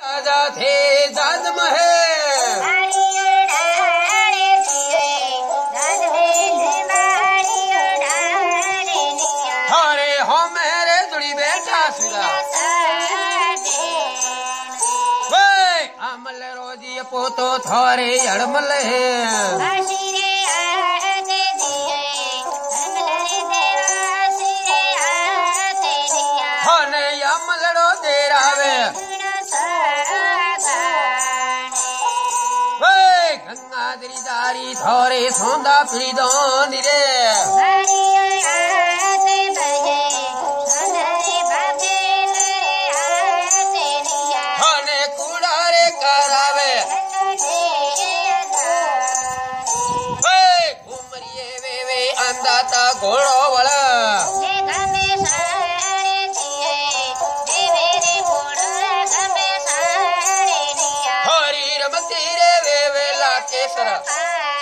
राजा थे जादम है हरे हो मेरे जुड़ी बेटा सिरा अमल हाँ, रोजी पोतो थारे अड़मल है हाँ, Hari Ram Tere Kesara. Hi.